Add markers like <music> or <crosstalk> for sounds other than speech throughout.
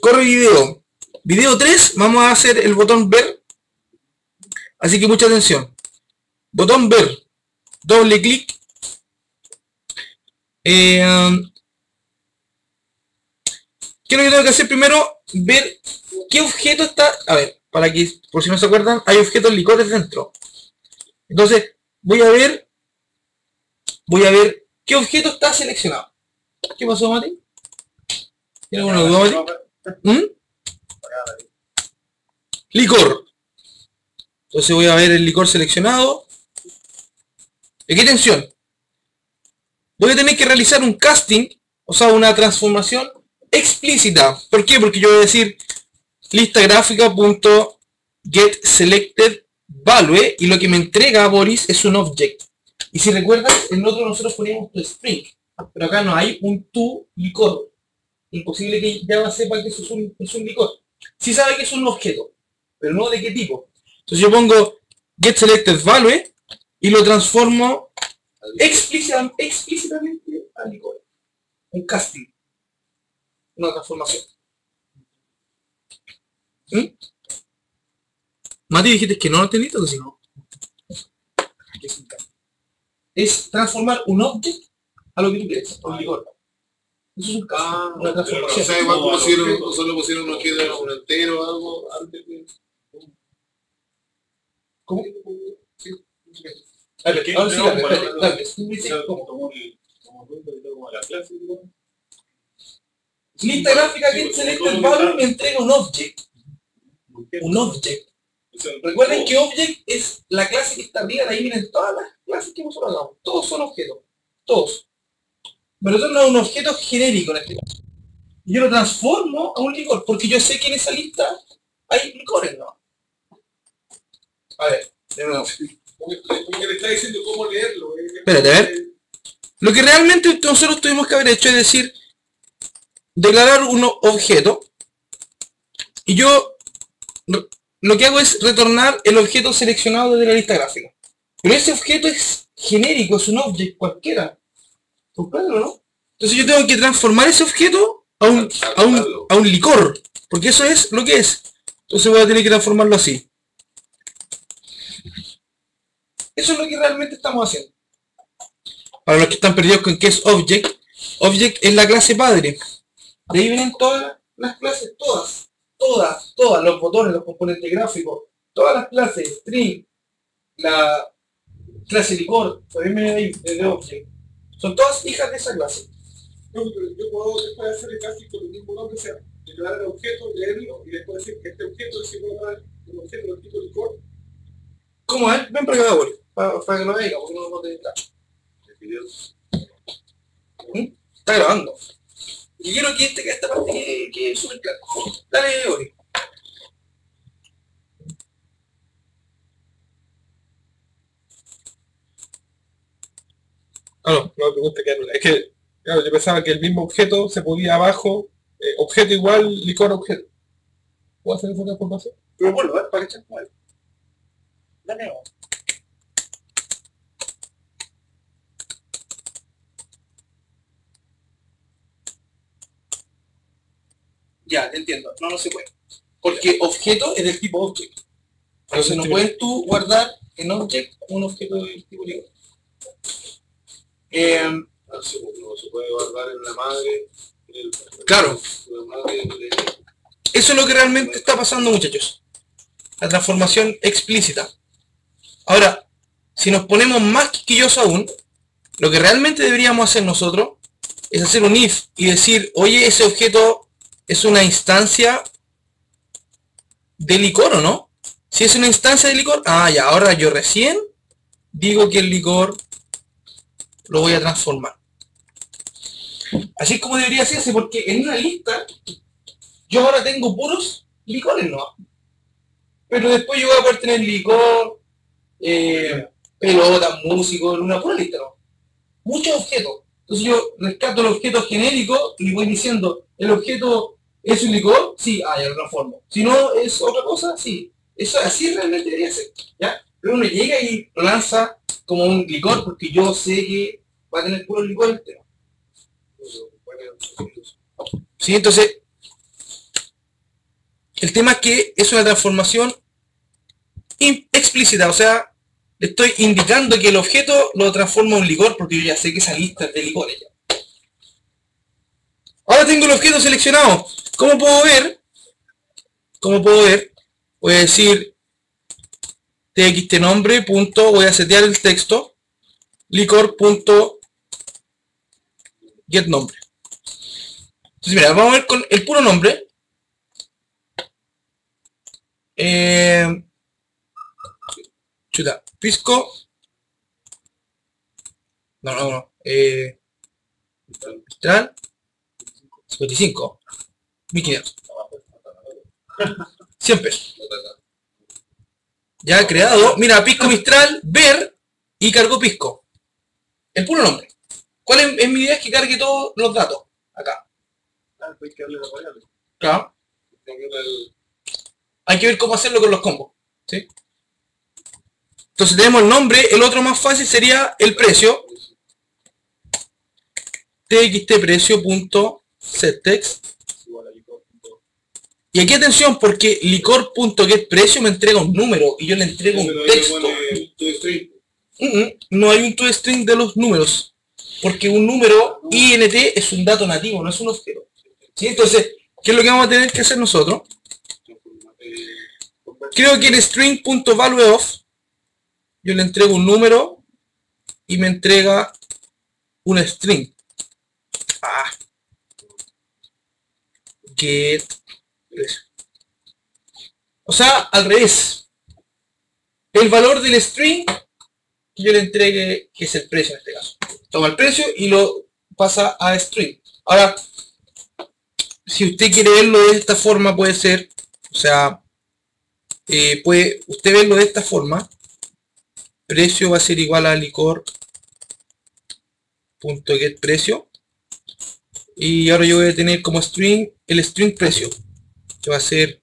corre video. Video 3, vamos a hacer el botón ver. Así que mucha atención. Botón ver. Doble clic. Eh, ¿Qué es lo que tengo que hacer primero? Ver qué objeto está... A ver, para que, por si no se acuerdan, hay objetos licores dentro. Entonces, voy a ver... Voy a ver qué objeto está seleccionado. ¿Qué pasó, Mati? ¿Tiene alguna duda, Mati? ¿Mm? Licor. Entonces voy a ver el licor seleccionado. ¿Y qué atención? Voy a tener que realizar un casting, o sea, una transformación explícita. ¿Por qué? Porque yo voy a decir lista gráfica punto get selected value y lo que me entrega Boris es un object. Y si recuerdas, en otro nosotros poníamos tu string, pero acá no hay un tu licor. Imposible que Java sepa que eso es un, es un licor. Sí sabe que es un objeto, pero no de qué tipo. Entonces yo pongo get selected value y lo transformo explícitamente, explícitamente a licor. Un casting una transformación. ¿Mm? Mati, dijiste que no lo entendiste o si no. Es transformar un objeto a lo que tú quieres, a un licor. Eso es un caso, Ah, una pero transformación. o sea, igual pusieron, solo pusieron un objeto un entero o algo antes de... ¿Cómo? Sí. Dale, ¿Qué? ahora sí, No, dale, dale, dale. Como el- como el- como la clase, ¿no? Lista gráfica que selected value me entrega un object. Un object. Recuerden que object es la clase que está arriba, de ahí vienen todas las clases que nosotros hagamos. Todos son objetos. Todos. Esto no es un objeto genérico en este caso. Y yo lo transformo a un licor, porque yo sé que en esa lista hay licores, ¿no? A ver, de nuevo. Como que como que le está diciendo cómo leerlo. eh. Espérate, a ver. Lo que realmente nosotros tuvimos que haber hecho es decir, declarar un objeto y yo lo que hago es retornar el objeto seleccionado de la lista gráfica. Pero ese objeto es genérico, es un object cualquiera. Entonces yo tengo que transformar ese objeto a un, a un, a un licor, porque eso es lo que es. Entonces voy a tener que transformarlo así. Eso es lo que realmente estamos haciendo. Para los que están perdidos con qué es Object, Object es la clase padre. De ahí vienen todas las clases, todas, todas, todas, los botones, los componentes gráficos, todas las clases, string, la clase licor, también viene de ahí, de Object. Son todas hijas de esa clase. No, pero yo puedo después hacer el casting con el mismo nombre, o sea, declarar el objeto, leerlo y después decir que este objeto es igual a un objeto del tipo licor. ¿Cómo es? Ven para acá, güey, para, para que lo vean, porque no lo te Está grabando. Y quiero que este, que esta parte quede, quede súper clara. Dale, Ori. Ah, no, no me gusta que anula. Es que, claro, yo pensaba que el mismo objeto se podía abajo, eh, objeto igual, licor objeto. ¿Puedo hacer esa transformación? Pero bueno, ¿eh? para que echar. Dale, Ori. Ya, entiendo. No, no se puede. Porque objeto es del tipo object. Entonces no puedes tú guardar en object un objeto del tipo licor. Eh, Ah, se puede guardar en la madre. en el- Claro. La madre de- Eso es lo que realmente está pasando, muchachos. La transformación explícita. Ahora, si nos ponemos más quisquillosos aún, lo que realmente deberíamos hacer nosotros es hacer un if y decir, oye, ese objeto es una instancia de licor o no. Si es una instancia de licor, ah, ya, ahora yo recién digo que el licor lo voy a transformar. Así es como debería hacerse, porque en una lista yo ahora tengo puros licores, ¿no? Pero después yo voy a poder tener licor, eh, pelota, músico, en una pura lista, ¿no? Muchos objetos. Entonces yo rescato el objeto genérico y voy diciendo, ¿el objeto es un licor? Sí, ah, lo transformo. Si no es otra cosa, sí. Eso así realmente debería ser, ¿ya? Pero uno llega y lo lanza como un licor porque yo sé que va a tener puro licor entero. Sí, entonces, El tema es que es una transformación explícita, o sea, le estoy indicando que el objeto lo transforma en licor porque yo ya sé que esa lista es de licores. ya. Ahora tengo el objeto seleccionado. ¿Cómo puedo ver? ¿Cómo puedo ver? Voy a decir txt nombre punto, voy a setear el texto licor punto get nombre. Entonces mira, vamos a ver con el puro nombre. Eh, chuta, pisco. No, no, no. Eh, Mistral. 55. 1500. 100 pesos. Ya creado. Mira, Pisco Mistral, ver y cargó Pisco. El puro nombre. ¿Cuál es, es mi idea? Es que cargue todos los datos. Acá. Ah, pues hay que darle la variable. Claro. Hay que ver cómo hacerlo con los combos. ¿sí? Entonces tenemos el nombre. El otro más fácil sería el precio. txtprecio.settext. igual a licor punto- Y aquí atención porque licor.getPrecio me entrega un número y yo le entrego un texto. pone No hay un toString de los números. Porque un número INT es un dato nativo, no es un objeto. ¿Sí? Entonces, ¿qué es lo que vamos a tener que hacer nosotros? Creo que en string.valueOf yo le entrego un número y me entrega una string. Ah. Get. Precio. O sea, al revés. El valor del string que yo le entregue, que es el precio en este caso. Toma el precio y lo pasa a string. Ahora, si usted quiere verlo de esta forma, puede ser, o sea, eh, puede usted verlo de esta forma. Precio va a ser igual a licor punto get precio y ahora yo voy a tener como string el string precio va a ser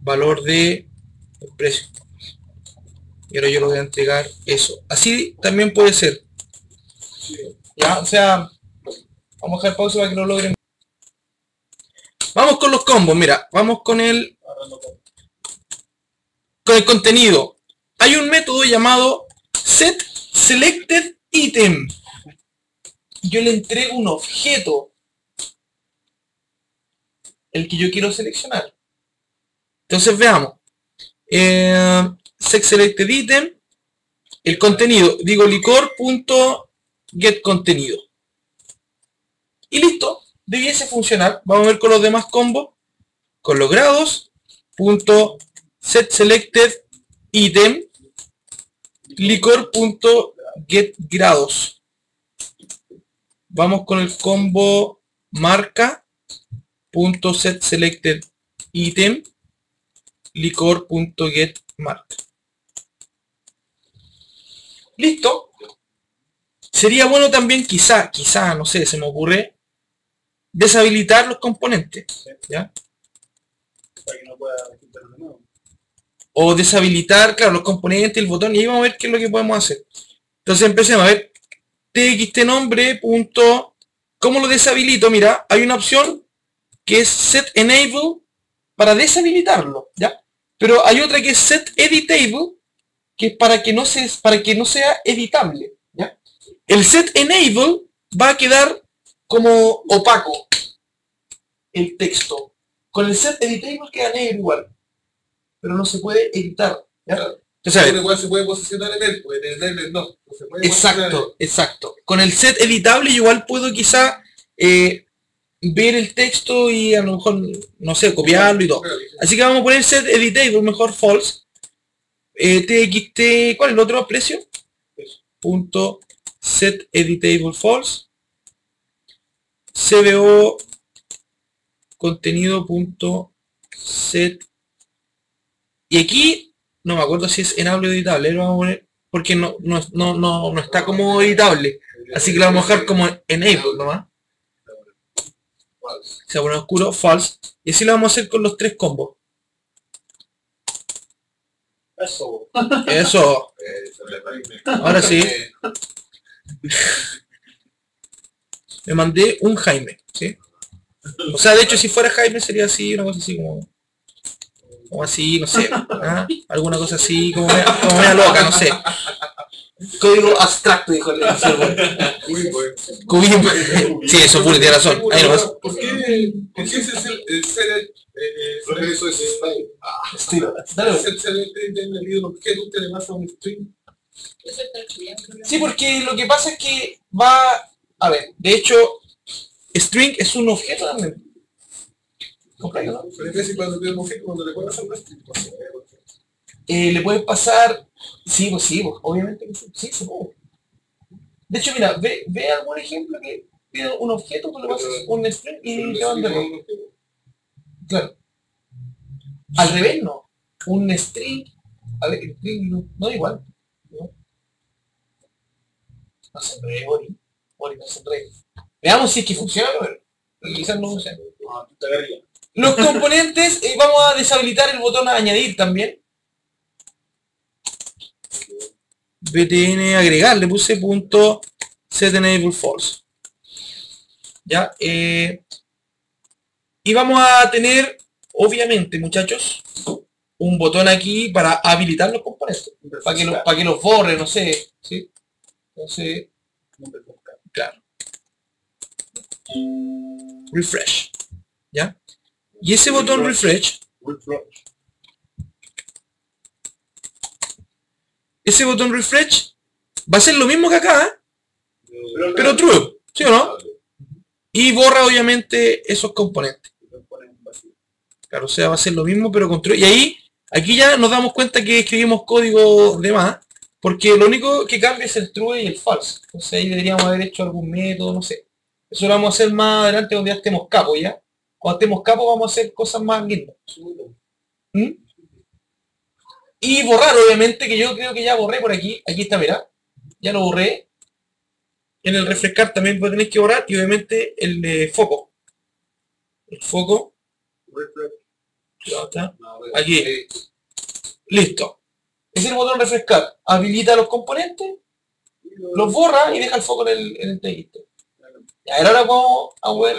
valor de el precio. Y ahora yo lo voy a entregar eso. Así también puede ser. Ya o sea vamos a dejar pausa para que lo logren. Vamos con los combos mira vamos con el con el contenido. Hay un método llamado set selected item. Yo le entrego un objeto el que yo quiero seleccionar. Entonces veamos. Eh, set selected item el contenido. Digo licor punto get contenido. Y listo. Debiese funcionar. Vamos a ver con los demás combos. Con los grados punto set selected item licor punto get grados. Vamos con el combo marca punto set selected item licor punto get marca listo sería bueno también quizá quizá no sé se me ocurre deshabilitar los componentes ¿ya? para que no pueda quitar de nuevo. o deshabilitar, claro, los componentes, el botón, y ahí vamos a ver qué es lo que podemos hacer. Entonces empecemos a ver, txt nombre, punto, ¿cómo lo deshabilito? Mira, hay una opción que es set enable para deshabilitarlo, ¿ya? Pero hay otra que es set editable, que es para que no, se, para que no sea editable, ¿ya? El set enable va a quedar como opaco el texto. Con el set editable queda negro igual pero no se puede editar. ¿ya? Entonces, igual se puede posicionar en él, pues en él no. no se puede posicionar exacto, exacto. Con el set editable yo igual puedo quizá eh, ver el texto y a lo mejor, no sé, copiarlo y todo. Así que vamos a poner set editable, mejor false. Eh, txt, ¿cuál es el otro precio? Punto set editable false. cbo contenido punto set y aquí no me acuerdo si es enable o editable lo vamos a poner porque no, no, no, no, no está como editable así que lo vamos a dejar como enable nomás se va a poner oscuro false y así lo vamos a hacer con los tres combos Eso. eso Eh, ahora sí me mandé un Jaime ¿sí? O sea, de hecho, si fuera Jaime sería así, una cosa así como... Como así, no sé. ¿ah? Alguna cosa así, como media, como media loca, no sé. Código abstracto, dijo el. Sí, eso Bully tiene razón. Ahí nomás. ¿Por qué, por qué ese es el, ser eh, es style? Ah, Estilo. Dale, el ser objeto que le pasa a un string. Sí, porque lo que pasa es que va... A ver, de hecho, string es un objeto también. ¿Comprendo, no? Pero es decir, cuando tiene un objeto, cuando le puedes hacer un string, pues, eh, le puede pasar... Sí, pues sí, pues, obviamente que sí, sí, puede. De hecho, mira, ve, ve algún ejemplo que pide un objeto, tú le pasas un string y te van de. Claro. Al revés, no. Un string... A ver, string no, no igual. No, no se enrede, Ori. Ori, no se enrede. Veamos si es que funciona, pero quizás no funciona. Ah. Los componentes, eh, vamos a deshabilitar el botón añadir también. Btn agregar, le puse punto set enable false. Ya, eh, y vamos a tener, obviamente, muchachos, un botón aquí para habilitar los componentes. Para que, los, para que los borre, no sé. ¿sí? Entonces, claro. Refresh. ¿Ya? Y ese botón refresh, ese botón refresh va a ser lo mismo que acá, ¿eh? pero true, ¿sí o no? Y borra obviamente esos componentes. Claro, o sea, va a ser lo mismo, pero con true. Y ahí, aquí ya nos damos cuenta que escribimos código de más, porque lo único que cambia es el true y el false. Entonces ahí deberíamos haber hecho algún método, no sé. Eso lo vamos a hacer más adelante cuando ya estemos capos, ¿ya? Cuando estemos capos vamos a hacer cosas más lindas. ¿Mm? Y borrar, obviamente, que yo creo que ya borré por aquí. Aquí está, mirá. Ya lo borré. En el refrescar también lo tenéis que borrar. Y obviamente el de foco. El foco. Aquí. Listo. Es el botón refrescar. Habilita los componentes, los borra y deja el foco en el, en el TXT. Y ahora vamos a ver.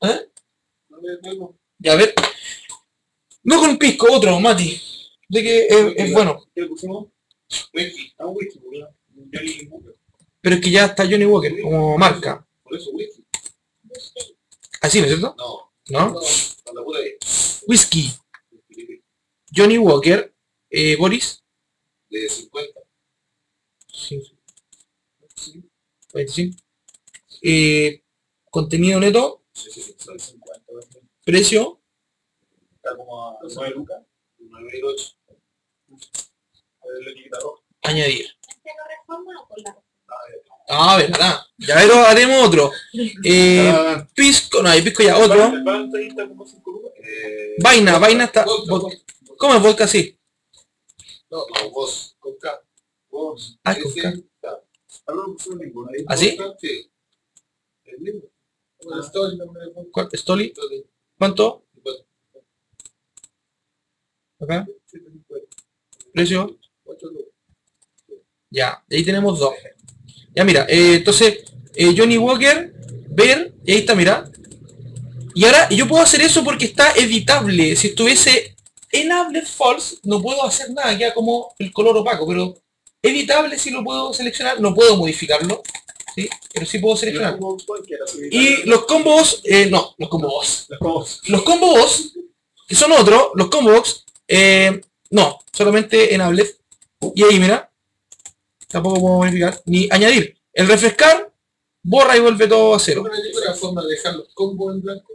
¿Eh? Ya a ver. No con pisco, otro, Mati. De que es, bueno. ¿Qué le pusimos? Whisky. Ah, whisky, porque no- Johnny Walker. Pero es que ya está Johnny Walker como marca. Así, ¿no es cierto? No, ¿No? Whisky. Johnny Walker. Eh, Boris. De 50. Sí. 25. Eh, contenido neto. Sí, sí, sí, son 50. va a ser. Precio. Está como a 9 lucas. 9 y 8. A ver, la etiqueta roja. Añadir. ¿Este lo reforma o con la Ah, verdad. Ya ver, haremos otro. <laughs> Eh, Ah, pisco. No, hay pisco ya. Otro. El pan ahí está como 5 lucas. Eh, Vaina. Vaina está. vodka, vodka. vodka. ¿Cómo es vodka así? No, no, vos, con K. Vos. Ah, con K. K. Ah, no, no pusieron ninguno. Ahí, ¿Ah, sí? vodka, Sí. El mismo. El story también es vodka. ¿Cuál? ¿Stoli? Story. ¿Cuánto? Vodka. Acá. Precio. Ya. Y ahí tenemos dos. Ya mira. eh, entonces, eh, Johnny Walker. Ver. Y ahí está, mira. Y ahora yo puedo hacer eso porque está editable. Si estuviese enable false, no puedo hacer nada. Queda como el color opaco. Pero editable sí lo puedo seleccionar. No puedo modificarlo. ¿sí? Pero sí puedo seleccionar. Como cualquiera, sí. Y los combos, eh, no, los combos. Los combos. Los combos, que son otros, los combos, eh, no, solamente en Ablet. Y ahí, mira, tampoco puedo modificar, ni añadir. El refrescar, borra y vuelve todo a cero. Pero hay una forma de dejar los combos en blanco.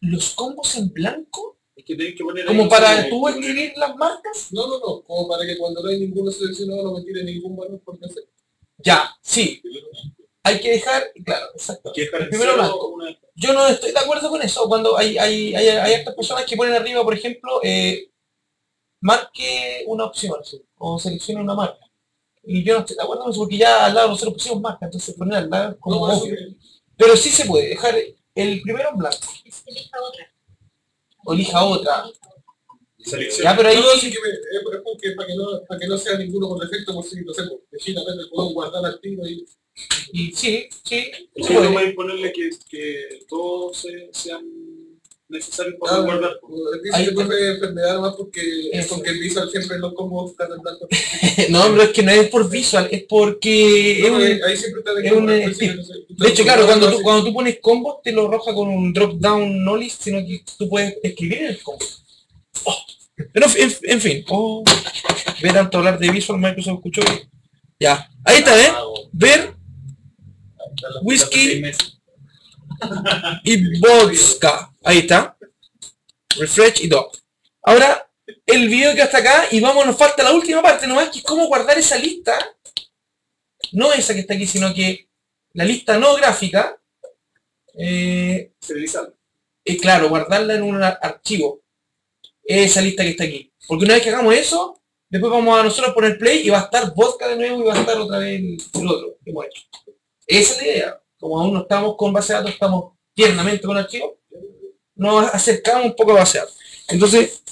Los combos en blanco, Es que tenés que poner ahí como para tú escribir las marcas. No, no, no. Como para que cuando no hay ninguno seleccionado no me tire ningún valor por defecto. Ya, sí, hay que dejar, claro, exacto. Hay que dejar El en primero cero blanco. Yo no estoy de acuerdo con eso. Cuando hay, hay, hay, hay estas personas que ponen arriba, por ejemplo, eh, marque una opción ¿sí? o seleccione una marca. Y yo no estoy de acuerdo con eso porque ya al lado nosotros pusimos marca, entonces poner al lado como No, obvio. que- Pero sí se puede dejar el primero en blanco elija otra. o elija otra. Ya, pero ahí- No, no, sí que me- es es porque para que, no, para que no sea ninguno con defecto, por si no sé, defina el botón guardar al tiro y Y sí, sí, Sí, puede. no a imponerle que, que todos se- sean necesarios para Ah, guardar. Dice Ahí que te- fue enfermedad nomás porque es porque el visual siempre los combos están andando. no, pero <laughs> es que no es por visual, es porque es No, un- ahí, siempre está de es un, pues, De hecho, claro, cuando tú, cuando tú pones combos te lo arroja con un drop down no list, sino que tú puedes escribir en el combo. Oh, Pero en, en fin, oh, ve tanto hablar de visual, Microsoft escuchó. Ya, ahí está, ¿eh? Ver whisky y vodka. Ahí está. Refresh y doc. Ahora, el video que hasta acá, y vamos, nos falta la última parte nomás, que es cómo guardar esa lista. No esa que está aquí, sino que la lista no gráfica. Eh, y claro, guardarla en un ar- archivo. Esa lista que está aquí. Porque una vez que hagamos eso, después vamos a nosotros poner play y va a estar vodka de nuevo y va a estar otra vez el, el otro que hemos hecho. Esa es la idea. Como aún no estamos con base de datos, estamos tiernamente con archivos, nos acercamos un poco a base de datos. Entonces,